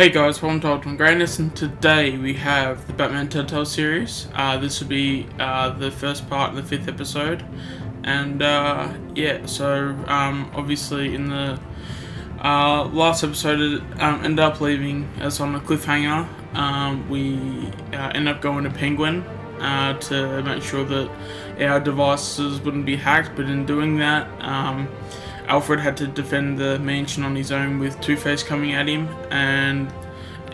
Hey guys, welcome to Ultimate Greatness, and today we have the Batman Telltale series. Uh, this will be uh, the first part of the fifth episode, and uh, yeah, so um, obviously in the uh, last episode it um, ended up leaving us on a cliffhanger. Um, we uh, ended up going to Penguin uh, to make sure that our devices wouldn't be hacked, but in doing that, um, Alfred had to defend the mansion on his own with Two-Face coming at him, and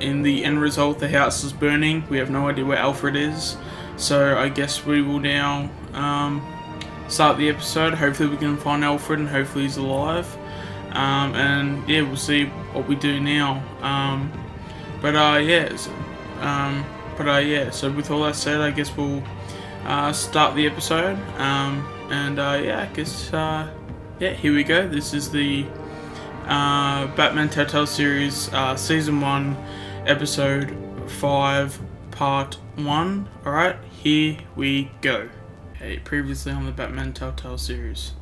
in the end result, the house is burning. We have no idea where Alfred is, so I guess we will now um, start the episode. Hopefully, we can find Alfred, and hopefully, he's alive. Um, and yeah, we'll see what we do now. Um, but uh, yeah, so, um, but uh, yeah. So with all that said, I guess we'll uh, start the episode. Um, and uh, yeah, I guess. Yeah, here we go. This is the uh, Batman Telltale series, uh, season one, episode five, part one. All right, here we go. Okay, previously on the Batman Telltale series.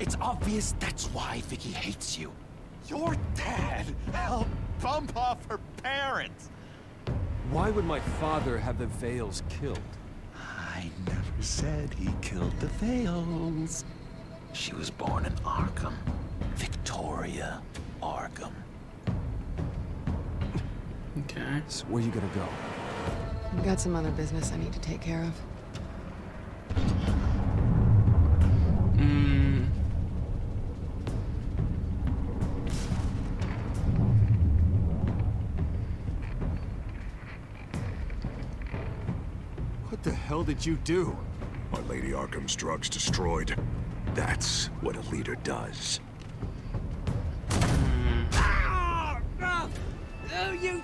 It's obvious that's why Vicky hates you. Your dad helped bump off her parents. Why would my father have the Vales killed? I said he killed the Vales. She was born in Arkham. Victoria Arkham. Okay. So where you gonna go? I've got some other business I need to take care of. Mm, What the hell did you do? My Lady Arkham's drugs destroyed. That's what a leader does. Oh, no! Oh, you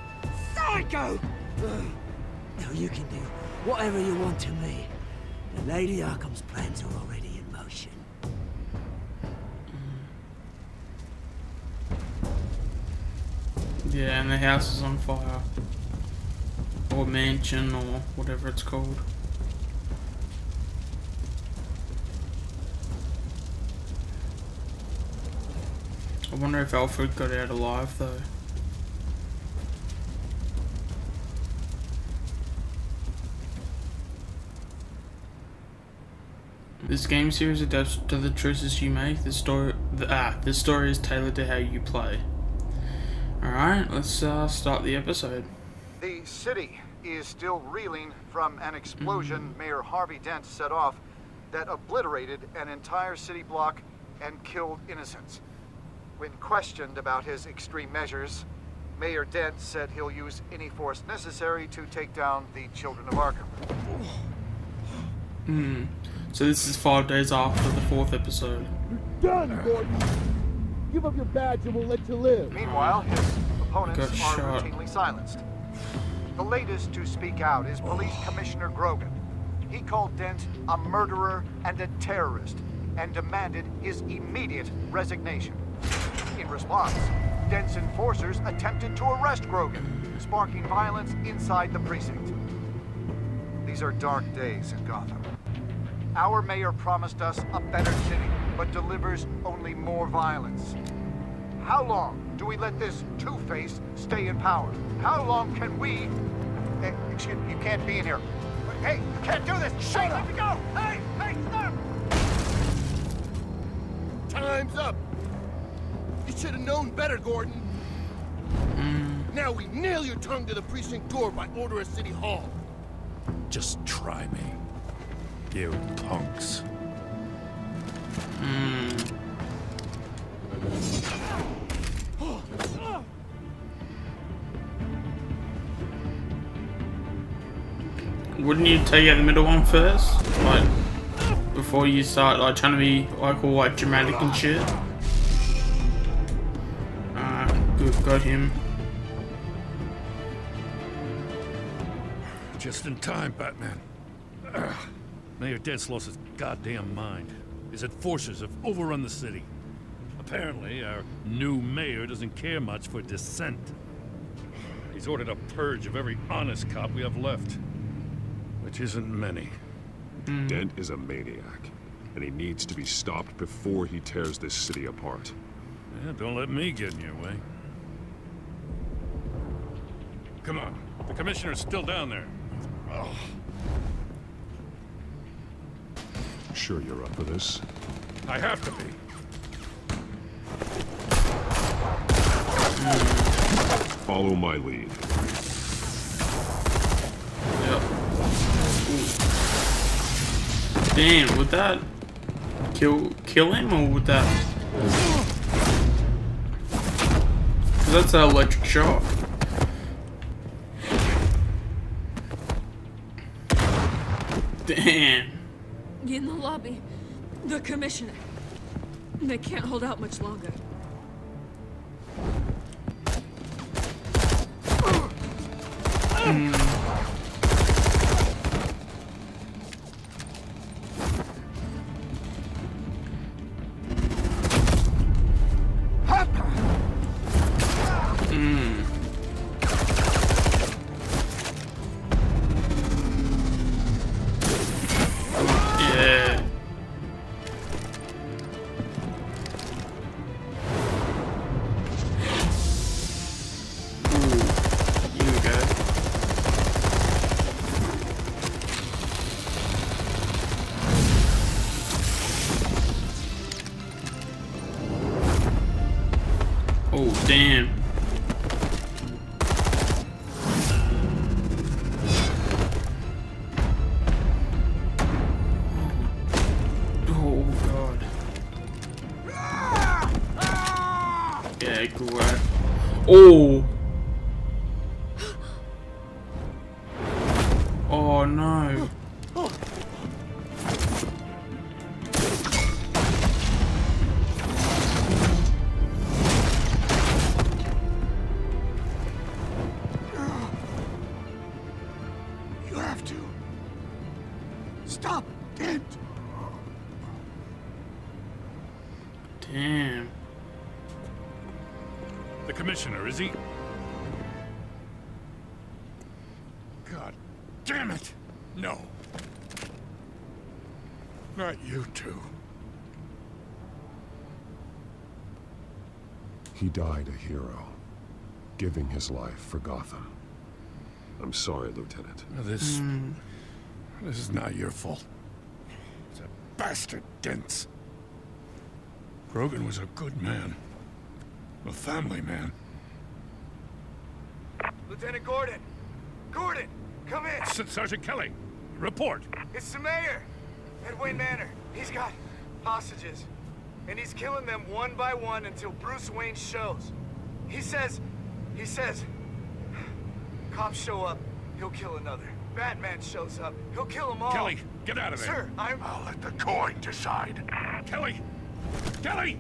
psycho! No, you can do whatever you want to me. The Lady Arkham's plans are already in motion. yeah, and the house is on fire, or mansion, or whatever it's called. I wonder if Alfred got out alive though. This game series adapts to the choices you make. The story, the, ah, the story is tailored to how you play. All right, let's uh, start the episode. The city is still reeling from an explosion Mayor Harvey Dent set off that obliterated an entire city block and killed innocents. When questioned about his extreme measures, Mayor Dent said he'll use any force necessary to take down the children of Arkham. Hmm. So this is five days after the fourth episode. You're Done, Gordon! Give up your badge and we'll let you live. Meanwhile, his opponents Got are shot. routinely silenced. The latest to speak out is Police Commissioner Grogan. He called Dent a murderer and a terrorist and demanded his immediate resignation. In response, Dent's enforcers attempted to arrest Grogan, sparking violence inside the precinct. These are dark days in Gotham. Our mayor promised us a better city, but delivers only more violence. How long do we let this Two-Face stay in power? How long can we... Eh, excuse me, you can't be in here. Hey, you can't do this! Shut up! Let me go! Hey, hey, stop! Time's up. You should have known better, Gordon. Hmm. Now we nail your tongue to the precinct door by order of City Hall. Just try me. You punks. Hmm. Wouldn't you take out the middle one first, like before you start like trying to be like all like dramatic and shit? Got him. Just in time, Batman. Ugh. Mayor Dent's lost his goddamn mind. His enforcers have overrun the city. Apparently, our new mayor doesn't care much for dissent. He's ordered a purge of every honest cop we have left. Which isn't many. Hmm. Dent is a maniac, and he needs to be stopped before he tears this city apart. Yeah, don't let me get in your way. Come on. The commissioner's still down there. Oh. Sure you're up for this? I have to be. Follow my lead. Yep. Ooh. Damn, would that kill kill him or would that? Cause that's an electric shock. Damn. In the lobby. The commissioner. They can't hold out much longer. Oh, no. You have to. Stop, Dent! Damn. The commissioner, is he? God damn it! No. Not you two. He died a hero, giving his life for Gotham. I'm sorry, Lieutenant. This... This is not your fault. It's a bastard Dents. Grogan was a good man. A family man. Lieutenant Gordon! Gordon! Come in! S Sergeant Kelly, report. It's the mayor! At Wayne Manor. He's got hostages. And he's killing them one by one until Bruce Wayne shows. He says... He says... Cops show up, he'll kill another. Batman shows up, he'll kill them all. Kelly, get out of there. Sir, I'm... I'll let the coin decide. Kelly! Kelly!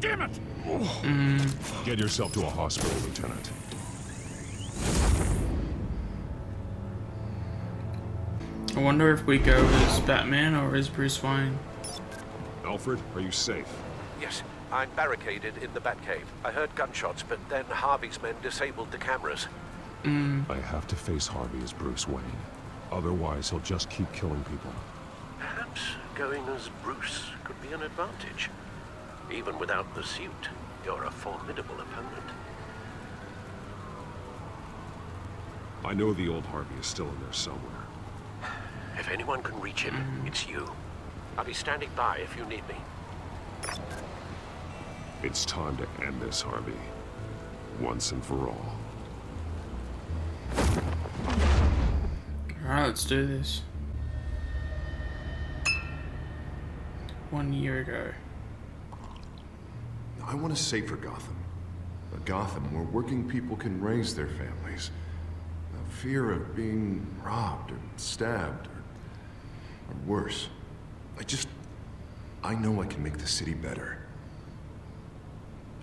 Damn it! Mm. Get yourself to a hospital, Lieutenant. I wonder if we go as Batman or as Bruce Wayne. Alfred, are you safe? Yes, I'm barricaded in the Batcave. I heard gunshots, but then Harvey's men disabled the cameras. Mm. I have to face Harvey as Bruce Wayne. Otherwise, he'll just keep killing people. Perhaps going as Bruce could be an advantage. Even without the suit, you're a formidable opponent. I know the old Harvey is still in there somewhere. If anyone can reach him, mm. it's you. I'll be standing by if you need me. It's time to end this, Harvey. Once and for all. Alright, let's do this. One year ago. I want a safer Gotham. A Gotham where working people can raise their families. A fear of being robbed or stabbed or, or worse. I just... I know I can make the city better.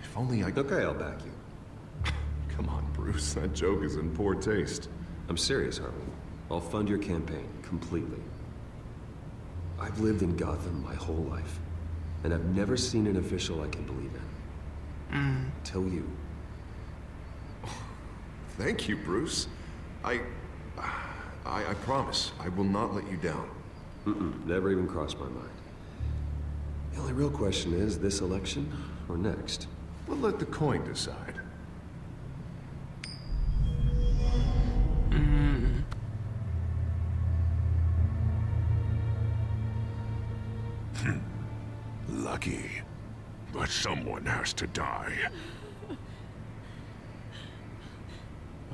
If only I... Okay, I'll back you. Come on, Bruce. That joke is in poor taste. I'm serious, Harvey. I'll fund your campaign, completely. I've lived in Gotham my whole life, and I've never seen an official I can believe in. Mm. Till you. Thank you, Bruce. I... I, I promise, I will not let you down. Mm-mm, never even crossed my mind. The only real question is, this election or next? We'll let the coin decide. Mm. Lucky. But someone has to die.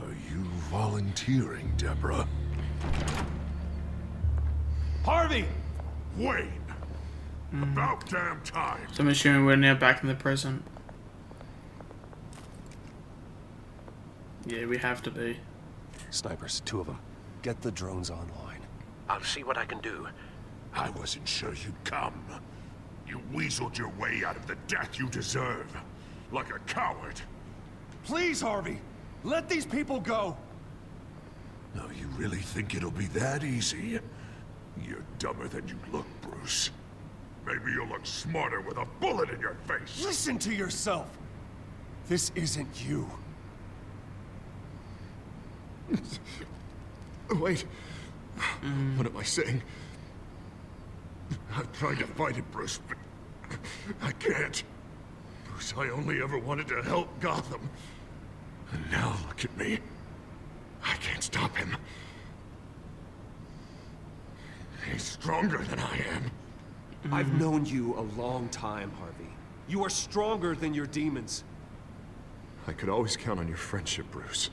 Are you volunteering, Deborah? Harvey! Wayne! About damn time! So I'm assuming we're now back in the present. Yeah, we have to be. Snipers, two of them. Get the drones online. I'll see what I can do. I wasn't sure you'd come. You weaseled your way out of the death you deserve. Like a coward. Please, Harvey! Let these people go! No, you really think it'll be that easy? You're dumber than you look, Bruce. Maybe you'll look smarter with a bullet in your face. Listen to yourself! This isn't you. Wait. Mm. What am I saying? I've tried to fight it, Bruce, but I can't. Bruce, I only ever wanted to help Gotham. And now look at me. I can't stop him. He's stronger than I am. I've known you a long time, Harvey. You are stronger than your demons. I could always count on your friendship, Bruce.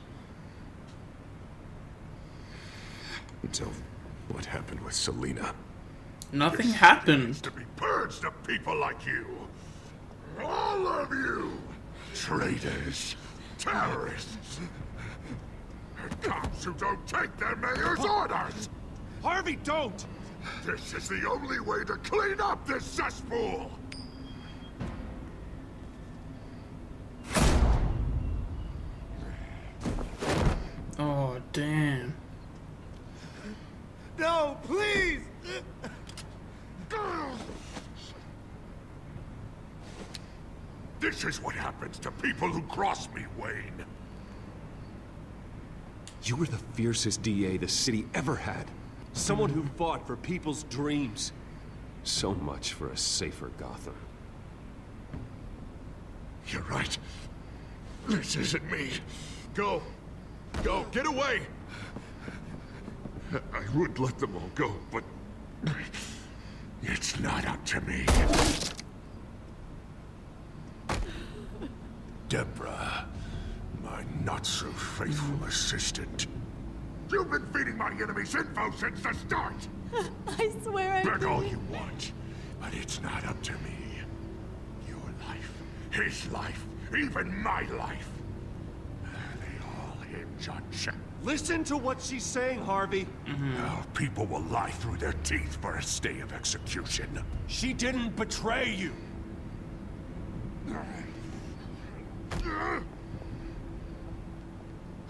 Until what happened with Selina. Nothing happened. To be purged of people like you. All of you. Traitors. Terrorists. And cops who don't take their mayor's orders. Harvey, don't! This is the only way to clean up this cesspool! Oh, damn. No, please! This is what happens to people who cross me, Wayne. You were the fiercest DA the city ever had. Someone who fought for people's dreams. So much for a safer Gotham. You're right. This isn't me. Go. Go. Get away. I would let them all go, but... It's not up to me. Deborah, my not-so-faithful assistant. You've been feeding my enemies info since the start! I swear I Bet all you want, but it's not up to me. Your life, his life, even my life. They all hinge on check. Listen to what she's saying, Harvey. Mm-hmm. Now people will lie through their teeth for a stay of execution. She didn't betray you.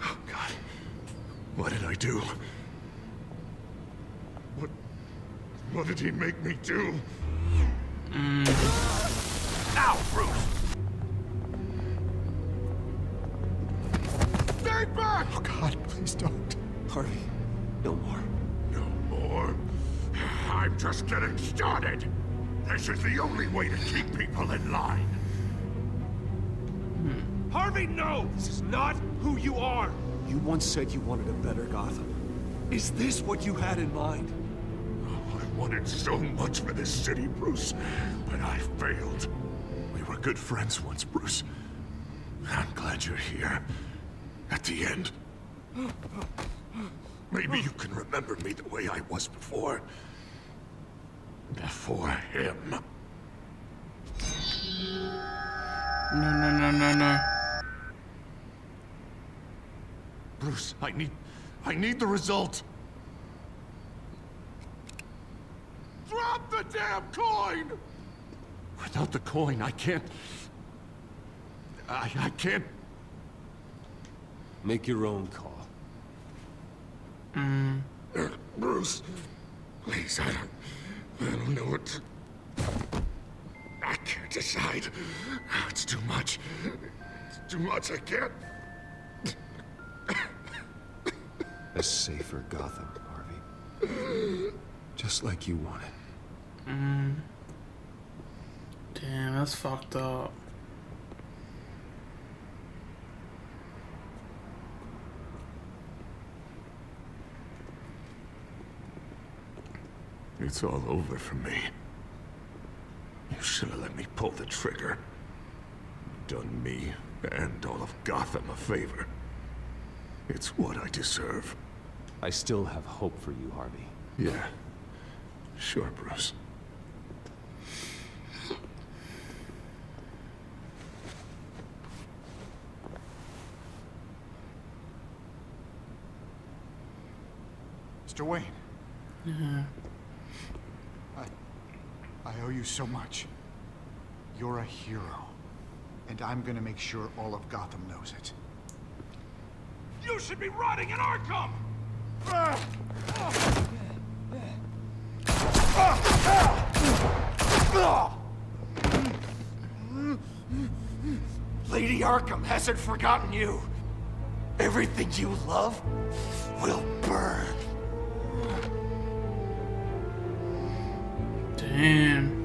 Oh, God. What did I do? What... What did he make me do? Mm. Now, Bruce! Stay back! Oh God, please don't. Harvey, no more. No more? I'm just getting started. This is the only way to keep people in line. Hmm. Harvey, no! This is not who you are! You once said you wanted a better Gotham. Is this what you had in mind? Oh, I wanted so much for this city, Bruce, but I failed. We were good friends once, Bruce. I'm glad you're here. At the end. Maybe you can remember me the way I was before. Before him. No, no, no, no, no. Bruce, I need... I need the result. Drop the damn coin! Without the coin, I can't... I, I can't... Make your own call. Mm. Uh, Bruce, please, I don't... I don't know what to... I can't decide. It's too much. It's too much, I can't... A safer Gotham, Harvey. Just like you wanted. Mm. Mm-hmm. Damn, that's fucked up. It's all over for me. You should have let me pull the trigger. Done me and all of Gotham a favor. It's what I deserve. I still have hope for you, Harvey. Yeah. Sure, Bruce. Mr. Wayne, Yeah. I... I owe you so much. You're a hero. And I'm gonna make sure all of Gotham knows it. You should be rotting in Arkham! Lady Arkham hasn't forgotten you. Everything you love will burn. Damn.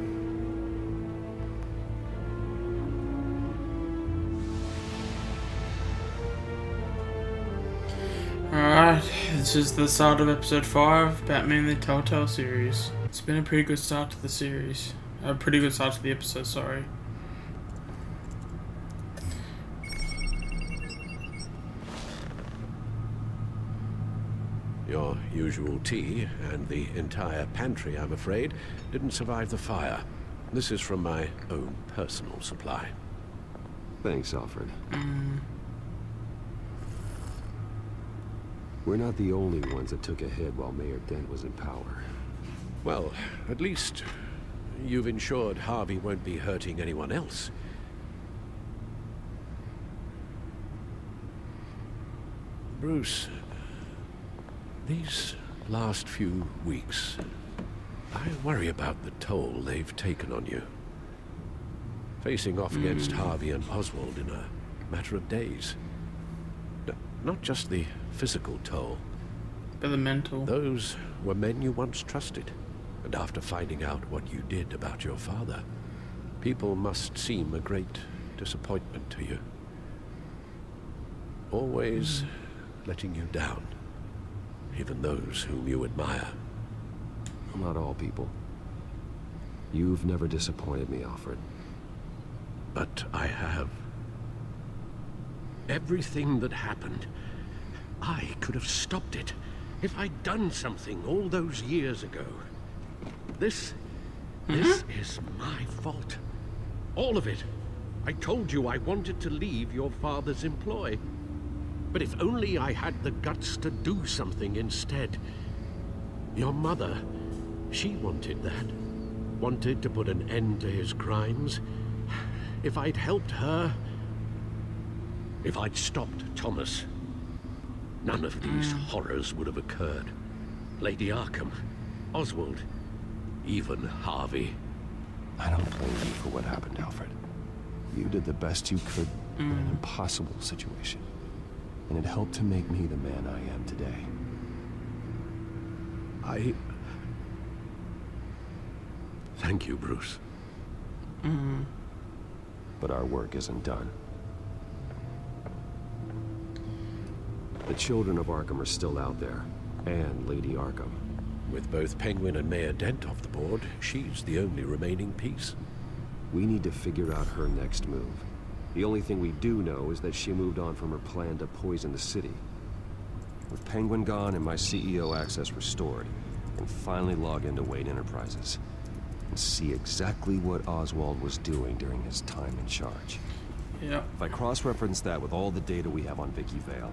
This is the start of episode 5 Batman the Telltale series. It's been a pretty good start to the series. A pretty good start to the episode, sorry. Your usual tea and the entire pantry, I'm afraid, didn't survive the fire. This is from my own personal supply. Thanks, Alfred. Mm. We're not the only ones that took a hit while Mayor Dent was in power. Well, at least you've ensured Harvey won't be hurting anyone else. Bruce, these last few weeks, I worry about the toll they've taken on you. Facing off against hmm. Harvey and Oswald in a matter of days. N- not just the physical toll. But the mental. Those were men you once trusted. And after finding out what you did about your father, people must seem a great disappointment to you. Always hmm. letting you down. Even those whom you admire. Not all people. You've never disappointed me, Alfred. But I have. Everything that happened, I could have stopped it if I'd done something all those years ago. This. this mm-hmm. is my fault. All of it. I told you I wanted to leave your father's employ. But if only I had the guts to do something instead. Your mother, she wanted that. Wanted to put an end to his crimes. If I'd helped her... If I'd stopped Thomas, none of these mm. horrors would have occurred. Lady Arkham, Oswald, even Harvey. I don't blame you for what happened, Alfred. You did the best you could in an mm. impossible situation. And it helped to make me the man I am today. I... Thank you, Bruce. Mm. But our work isn't done. The children of Arkham are still out there, and Lady Arkham. With both Penguin and Mayor Dent off the board, she's the only remaining piece. We need to figure out her next move. The only thing we do know is that she moved on from her plan to poison the city. With Penguin gone and my CEO access restored, I can finally log into Wayne Enterprises and see exactly what Oswald was doing during his time in charge. Yeah. If I cross-reference that with all the data we have on Vicky Vale,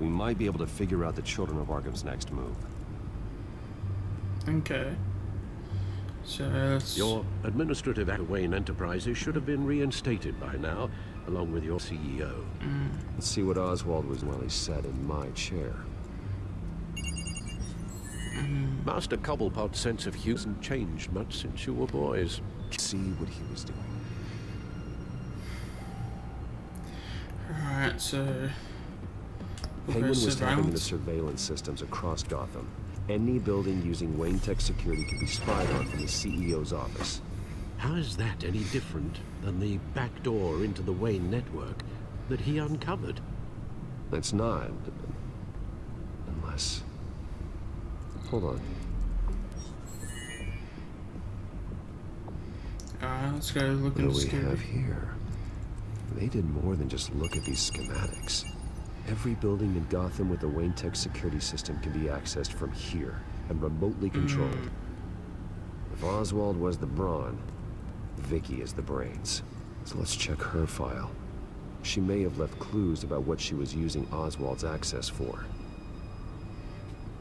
we might be able to figure out the Children of Arkham's next move. Okay. So let's... Your administrative at Wayne Enterprises should have been reinstated by now, along with your CEO. Mm. Let's see what Oswald was while he sat in my chair. Mm. Master Cobblepot's sense of humor hasn't changed much since you were boys. See what he was doing. Alright, so... we'll go Penguin was tapping into surveillance. surveillance systems across Gotham. Any building using Wayne Tech security could be spied on from the CEO's office. How is that any different than the back door into the Wayne network that he uncovered? It's not. Unless... Hold on. Alright, let's go look What at do we Scooby. have here? They did more than just look at these schematics. Every building in Gotham with a Wayne Tech security system can be accessed from here and remotely controlled. If Oswald was the brawn, Vicky is the brains. So let's check her file. She may have left clues about what she was using Oswald's access for.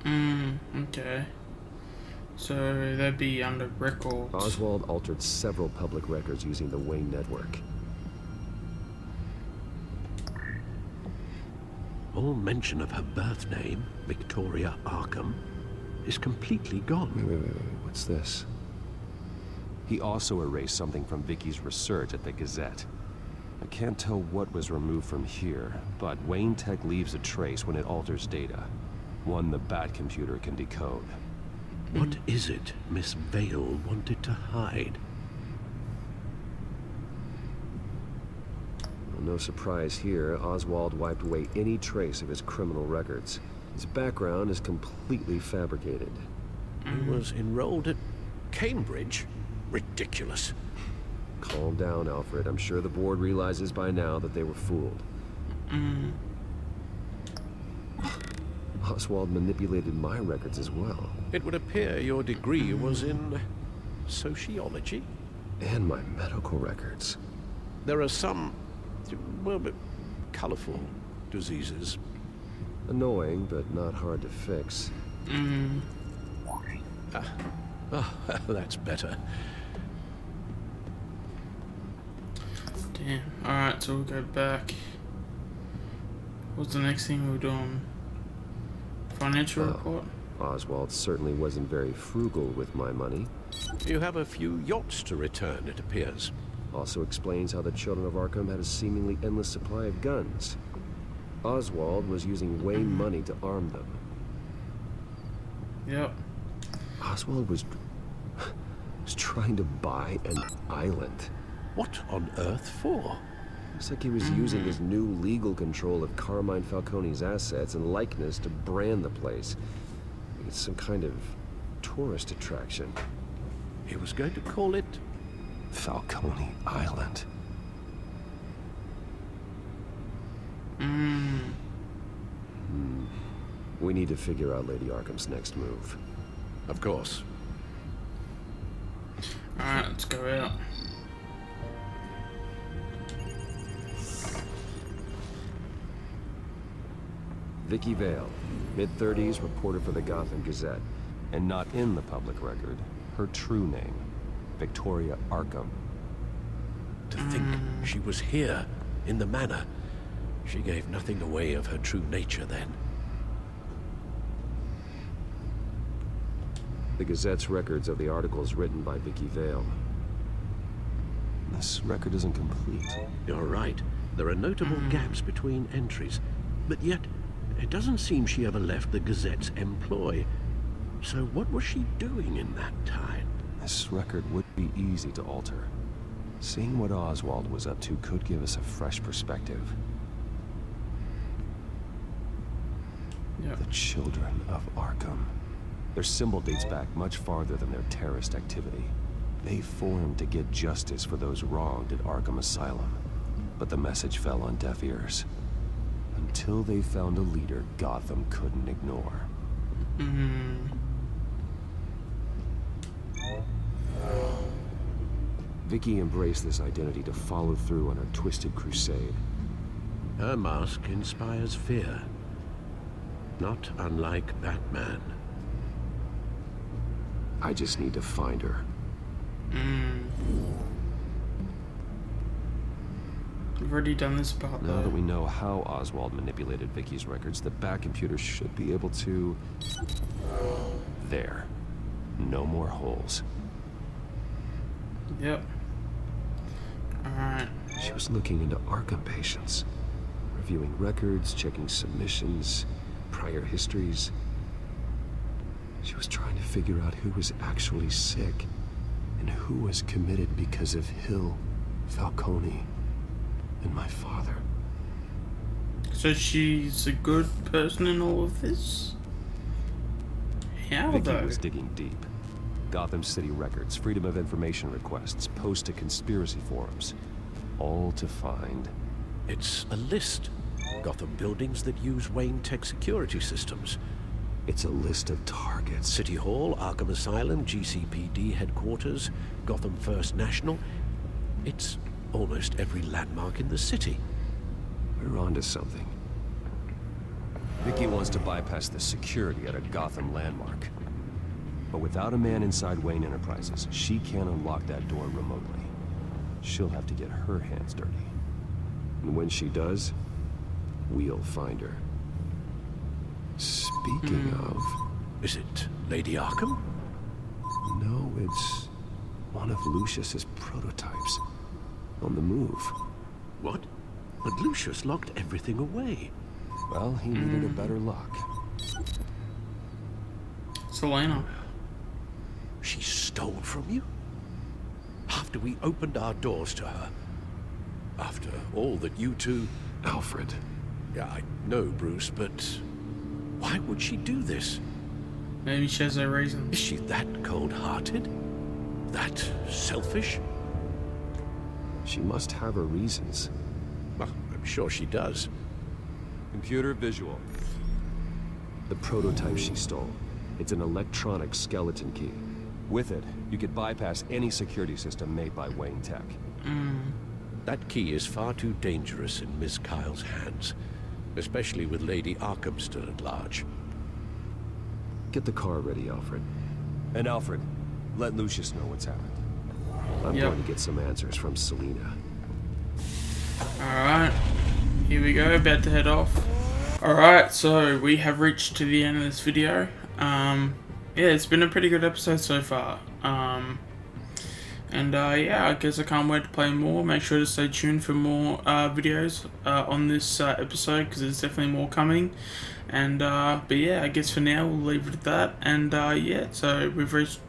Mm, okay. So that'd be under records. Oswald altered several public records using the Wayne network. All mention of her birth name, Victoria Arkham, is completely gone. Wait, wait, wait, wait. What's this? He also erased something from Vicky's research at the Gazette. I can't tell what was removed from here, but Wayne Tech leaves a trace when it alters data. One the Bat computer can decode. What is it Miss Vale wanted to hide? No surprise here, Oswald wiped away any trace of his criminal records. His background is completely fabricated. He was enrolled at Cambridge? Ridiculous. Calm down, Alfred. I'm sure the board realizes by now that they were fooled. Mm. Oswald manipulated my records as well. It would appear your degree was in sociology. And my medical records. There are some, well, but colorful diseases. Annoying, but not hard to fix. Mm. Ah, oh, that's better. Damn. Alright, so we'll go back. What's the next thing we're doing? Financial Oh, report? Oswald certainly wasn't very frugal with my money. You have a few yachts to return, it appears. Also explains how the Children of Arkham had a seemingly endless supply of guns. Oswald was using Wayne money to arm them. Yep. Oswald was, was trying to buy an island. What on earth for? Looks like he was mm-hmm. using his new legal control of Carmine Falcone's assets and likeness to brand the place. It's some kind of tourist attraction. He was going to call it Falcone Island. Mm. Hmm. We need to figure out Lady Arkham's next move. Of course. Alright, let's go out. Vicky Vale, mid-30s, reporter for the Gotham Gazette. And not in the public record, her true name, Victoria Arkham. To think mm. she was here, in the manor. She gave nothing away of her true nature then. The Gazette's records of the articles written by Vicky Vale. This record isn't complete. You're right. There are notable mm. gaps between entries. But yet, it doesn't seem she ever left the Gazette's employ. So what was she doing in that time? This record would be easy to alter. Seeing what Oswald was up to could give us a fresh perspective. Yep. The Children of Arkham. Their symbol dates back much farther than their terrorist activity. They formed to get justice for those wronged at Arkham Asylum. But the message fell on deaf ears. Until they found a leader Gotham couldn't ignore. Mm. Vicky embraced this identity to follow through on her twisted crusade. Her mask inspires fear. Not unlike Batman. I just need to find her. Mm. We've already done this part Now though. that we know how Oswald manipulated Vicky's records, the Bat computer should be able to... There. No more holes. Yep. Alright. She was looking into Arkham patients. Reviewing records, checking submissions, prior histories. She was trying to figure out who was actually sick and who was committed because of Hill, Falcone, and my father. So she's a good person in all of this? How Vicky though? was digging deep. Gotham City records, Freedom of Information requests, posts to conspiracy forums. All to find... It's a list. Gotham buildings that use Wayne Tech security systems. It's a list of targets. City Hall, Arkham Asylum, GCPD headquarters, Gotham First National. It's almost every landmark in the city. We're onto something. Vicky wants to bypass the security at a Gotham landmark. But without a man inside Wayne Enterprises, she can't unlock that door remotely. She'll have to get her hands dirty. And when she does, we'll find her. Speaking Hmm. of... Is it Lady Arkham? No, it's one of Lucius's prototypes. On the move. What? But Lucius locked everything away. Well, he needed a better lock. Selina. She stole from you? After we opened our doors to her? After all that you two... Alfred. Yeah, I know, Bruce, but... Why would she do this? Maybe she has her reasons. Is she that cold-hearted? That selfish? She must have her reasons. Well, I'm sure she does. Computer visual. The prototype she stole. It's an electronic skeleton key. With it, you could bypass any security system made by Wayne Tech. That key is far too dangerous in Miss Kyle's hands. Especially with Lady Arkham still at large. Get the car ready, Alfred. And Alfred, let Lucius know what's happened. I'm Yep. going to get some answers from Selina. Alright, here we go, about to head off. Alright, so we have reached to the end of this video. Um, yeah, it's been a pretty good episode so far. Um, and uh, yeah, I guess I can't wait to play more. Make sure to stay tuned for more uh, videos uh, on this uh, episode because there's definitely more coming. And uh, but yeah, I guess for now we'll leave it at that. And uh, yeah, so we've reached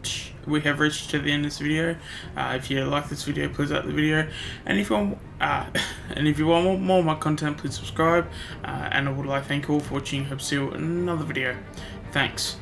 we have reached to the end of this video. If you like this video, please like the video. And if you want and if you want more, more of my content, please subscribe. And I would like to thank you all for watching. Hope to see you in another video. Thanks.